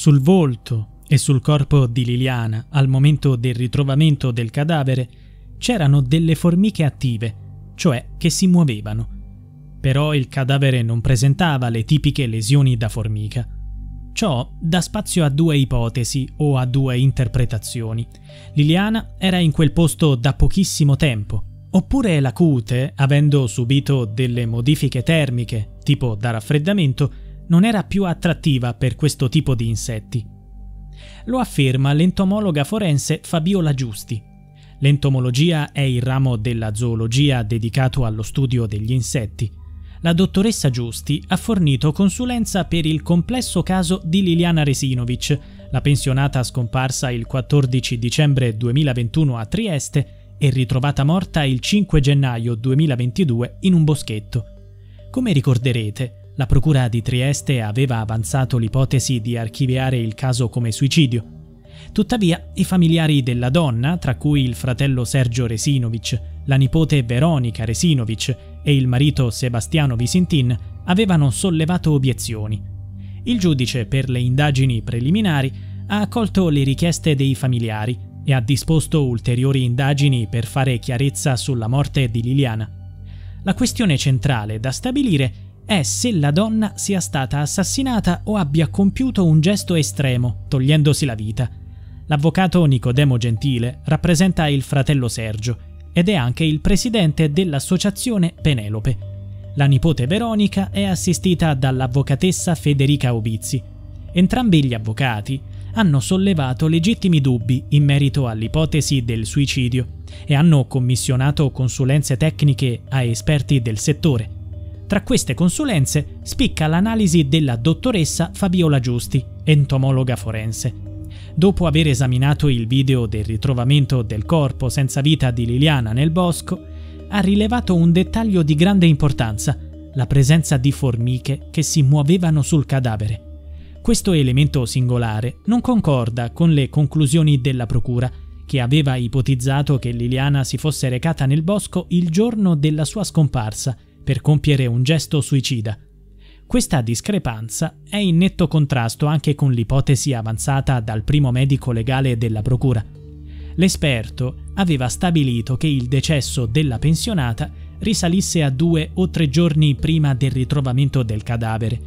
Sul volto e sul corpo di Liliana, al momento del ritrovamento del cadavere, c'erano delle formiche attive, cioè che si muovevano. Però il cadavere non presentava le tipiche lesioni da formica. Ciò dà spazio a due ipotesi o a due interpretazioni. Liliana era in quel posto da pochissimo tempo, oppure la cute, avendo subito delle modifiche termiche, tipo da raffreddamento, non era più attrattiva per questo tipo di insetti. Lo afferma l'entomologa forense Fabiola Giusti. L'entomologia è il ramo della zoologia dedicato allo studio degli insetti la dottoressa Giusti ha fornito consulenza per il complesso caso di Liliana Resinovic, la pensionata scomparsa il 14 dicembre 2021 a Trieste e ritrovata morta il 5 gennaio 2022 in un boschetto. Come ricorderete, la Procura di Trieste aveva avanzato l'ipotesi di archiviare il caso come suicidio. Tuttavia, i familiari della donna, tra cui il fratello Sergio Resinovic, la nipote Veronica Resinovic e il marito Sebastiano Visintin avevano sollevato obiezioni. Il giudice per le indagini preliminari ha accolto le richieste dei familiari e ha disposto ulteriori indagini per fare chiarezza sulla morte di Liliana. La questione centrale da stabilire è se la donna sia stata assassinata o abbia compiuto un gesto estremo, togliendosi la vita. L'avvocato Nicodemo Gentile rappresenta il fratello Sergio ed è anche il presidente dell'associazione Penelope. La nipote Veronica è assistita dall'avvocatessa Federica Obizzi. Entrambi gli avvocati hanno sollevato legittimi dubbi in merito all'ipotesi del suicidio e hanno commissionato consulenze tecniche a esperti del settore. Tra queste consulenze spicca l'analisi della dottoressa Fabiola Giusti, entomologa forense. Dopo aver esaminato il video del ritrovamento del corpo senza vita di Liliana nel bosco, ha rilevato un dettaglio di grande importanza, la presenza di formiche che si muovevano sul cadavere. Questo elemento singolare non concorda con le conclusioni della Procura, che aveva ipotizzato che Liliana si fosse recata nel bosco il giorno della sua scomparsa per compiere un gesto suicida. Questa discrepanza è in netto contrasto anche con l'ipotesi avanzata dal primo medico legale della Procura. L'esperto aveva stabilito che il decesso della pensionata risalisse a due o tre giorni prima del ritrovamento del cadavere.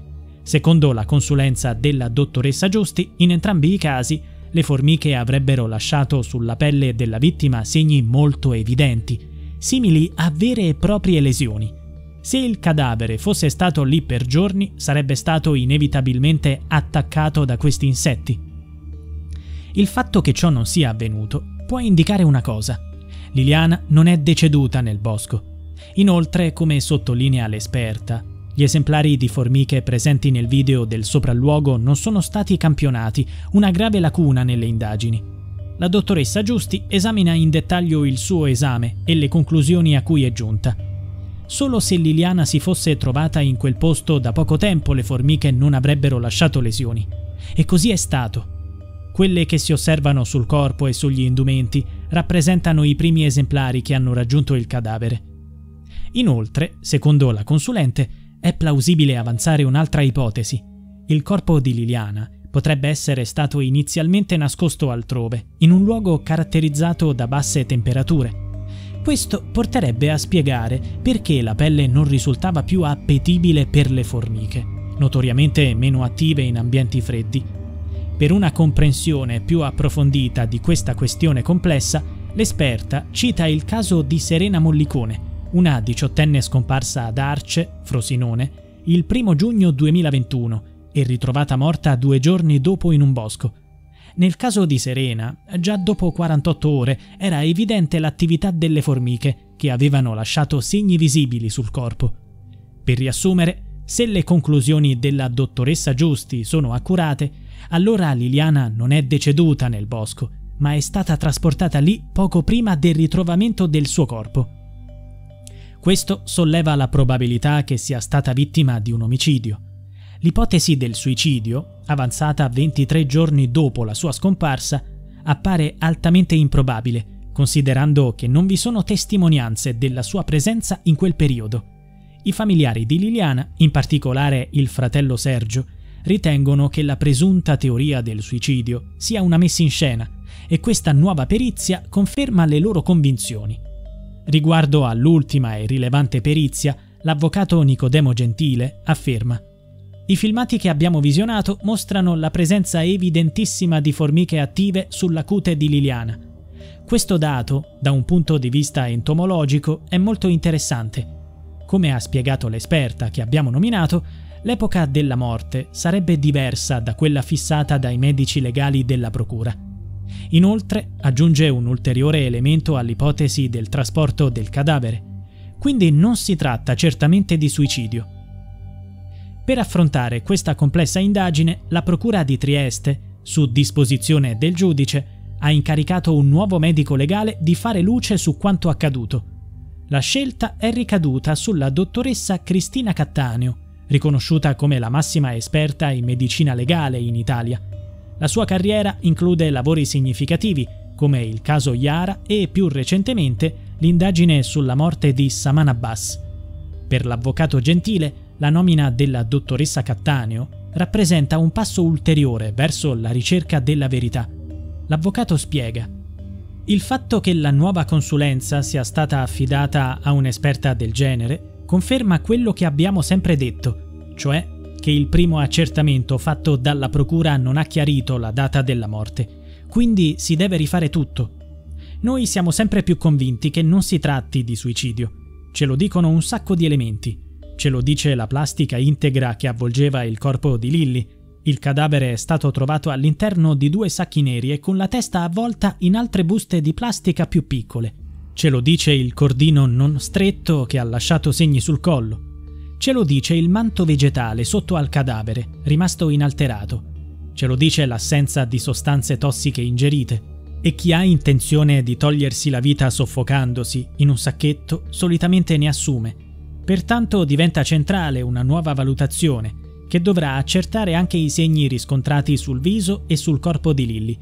Secondo la consulenza della dottoressa Giusti, in entrambi i casi le formiche avrebbero lasciato sulla pelle della vittima segni molto evidenti, simili a vere e proprie lesioni. Se il cadavere fosse stato lì per giorni, sarebbe stato inevitabilmente attaccato da questi insetti. Il fatto che ciò non sia avvenuto può indicare una cosa. Liliana non è deceduta nel bosco. Inoltre, come sottolinea l'esperta, gli esemplari di formiche presenti nel video del sopralluogo non sono stati campionati, una grave lacuna nelle indagini. La dottoressa Giusti esamina in dettaglio il suo esame e le conclusioni a cui è giunta. Solo se Liliana si fosse trovata in quel posto da poco tempo le formiche non avrebbero lasciato lesioni. E così è stato. Quelle che si osservano sul corpo e sugli indumenti rappresentano i primi esemplari che hanno raggiunto il cadavere. Inoltre, secondo la consulente, è plausibile avanzare un'altra ipotesi. Il corpo di Liliana potrebbe essere stato inizialmente nascosto altrove, in un luogo caratterizzato da basse temperature, questo porterebbe a spiegare perché la pelle non risultava più appetibile per le formiche, notoriamente meno attive in ambienti freddi. Per una comprensione più approfondita di questa questione complessa, l'esperta cita il caso di Serena Mollicone, una diciottenne scomparsa ad Arce, Frosinone, il 1 giugno 2021 e ritrovata morta due giorni dopo in un bosco, nel caso di Serena, già dopo 48 ore era evidente l'attività delle formiche che avevano lasciato segni visibili sul corpo. Per riassumere, se le conclusioni della dottoressa Giusti sono accurate, allora Liliana non è deceduta nel bosco, ma è stata trasportata lì poco prima del ritrovamento del suo corpo. Questo solleva la probabilità che sia stata vittima di un omicidio. L'ipotesi del suicidio, avanzata 23 giorni dopo la sua scomparsa, appare altamente improbabile, considerando che non vi sono testimonianze della sua presenza in quel periodo. I familiari di Liliana, in particolare il fratello Sergio, ritengono che la presunta teoria del suicidio sia una messa in scena e questa nuova perizia conferma le loro convinzioni. Riguardo all'ultima e rilevante perizia, l'avvocato Nicodemo Gentile afferma i filmati che abbiamo visionato mostrano la presenza evidentissima di formiche attive sulla cute di Liliana. Questo dato, da un punto di vista entomologico, è molto interessante. Come ha spiegato l'esperta che abbiamo nominato, l'epoca della morte sarebbe diversa da quella fissata dai medici legali della Procura. Inoltre aggiunge un ulteriore elemento all'ipotesi del trasporto del cadavere. Quindi non si tratta certamente di suicidio. Per affrontare questa complessa indagine, la Procura di Trieste, su disposizione del giudice, ha incaricato un nuovo medico legale di fare luce su quanto accaduto. La scelta è ricaduta sulla dottoressa Cristina Cattaneo, riconosciuta come la massima esperta in medicina legale in Italia. La sua carriera include lavori significativi, come il caso Yara e più recentemente l'indagine sulla morte di Saman Abbas. Per l'avvocato Gentile, la nomina della dottoressa Cattaneo rappresenta un passo ulteriore verso la ricerca della verità. L'avvocato spiega. Il fatto che la nuova consulenza sia stata affidata a un'esperta del genere conferma quello che abbiamo sempre detto, cioè che il primo accertamento fatto dalla procura non ha chiarito la data della morte, quindi si deve rifare tutto. Noi siamo sempre più convinti che non si tratti di suicidio. Ce lo dicono un sacco di elementi. Ce lo dice la plastica integra che avvolgeva il corpo di Lilly. Il cadavere è stato trovato all'interno di due sacchi neri e con la testa avvolta in altre buste di plastica più piccole. Ce lo dice il cordino non stretto che ha lasciato segni sul collo. Ce lo dice il manto vegetale sotto al cadavere, rimasto inalterato. Ce lo dice l'assenza di sostanze tossiche ingerite. E chi ha intenzione di togliersi la vita soffocandosi in un sacchetto solitamente ne assume Pertanto diventa centrale una nuova valutazione che dovrà accertare anche i segni riscontrati sul viso e sul corpo di Lilly.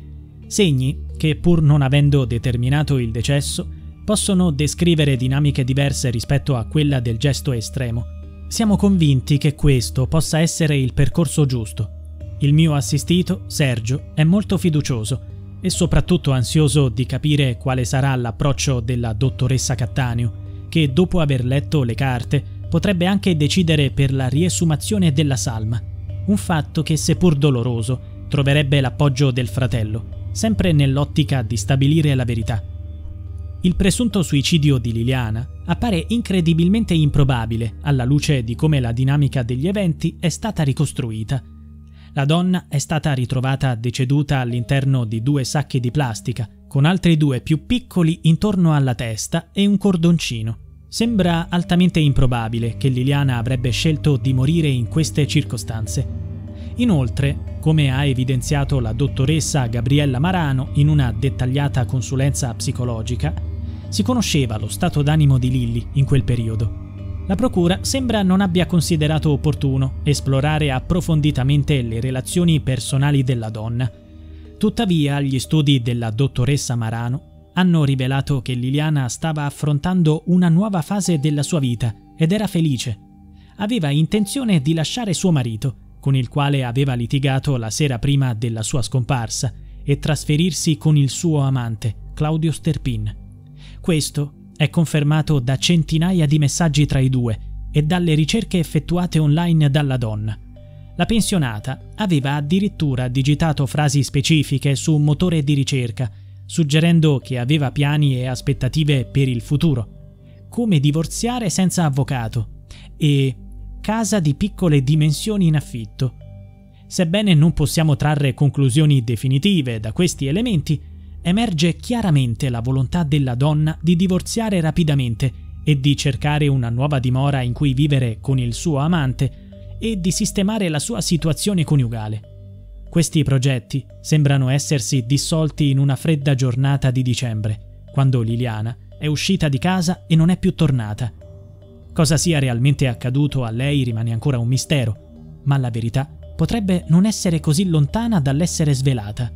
Segni che, pur non avendo determinato il decesso, possono descrivere dinamiche diverse rispetto a quella del gesto estremo. Siamo convinti che questo possa essere il percorso giusto. Il mio assistito, Sergio, è molto fiducioso e soprattutto ansioso di capire quale sarà l'approccio della dottoressa Cattaneo che dopo aver letto le carte potrebbe anche decidere per la riesumazione della salma, un fatto che seppur doloroso troverebbe l'appoggio del fratello, sempre nell'ottica di stabilire la verità. Il presunto suicidio di Liliana appare incredibilmente improbabile alla luce di come la dinamica degli eventi è stata ricostruita. La donna è stata ritrovata deceduta all'interno di due sacchi di plastica, con altri due più piccoli intorno alla testa e un cordoncino. Sembra altamente improbabile che Liliana avrebbe scelto di morire in queste circostanze. Inoltre, come ha evidenziato la dottoressa Gabriella Marano in una dettagliata consulenza psicologica, si conosceva lo stato d'animo di Lilly in quel periodo. La Procura sembra non abbia considerato opportuno esplorare approfonditamente le relazioni personali della donna, Tuttavia, gli studi della dottoressa Marano hanno rivelato che Liliana stava affrontando una nuova fase della sua vita ed era felice. Aveva intenzione di lasciare suo marito, con il quale aveva litigato la sera prima della sua scomparsa, e trasferirsi con il suo amante, Claudio Sterpin. Questo è confermato da centinaia di messaggi tra i due e dalle ricerche effettuate online dalla donna. La pensionata aveva addirittura digitato frasi specifiche su un motore di ricerca, suggerendo che aveva piani e aspettative per il futuro, come divorziare senza avvocato e casa di piccole dimensioni in affitto. Sebbene non possiamo trarre conclusioni definitive da questi elementi, emerge chiaramente la volontà della donna di divorziare rapidamente e di cercare una nuova dimora in cui vivere con il suo amante e di sistemare la sua situazione coniugale. Questi progetti sembrano essersi dissolti in una fredda giornata di dicembre, quando Liliana è uscita di casa e non è più tornata. Cosa sia realmente accaduto a lei rimane ancora un mistero, ma la verità potrebbe non essere così lontana dall'essere svelata.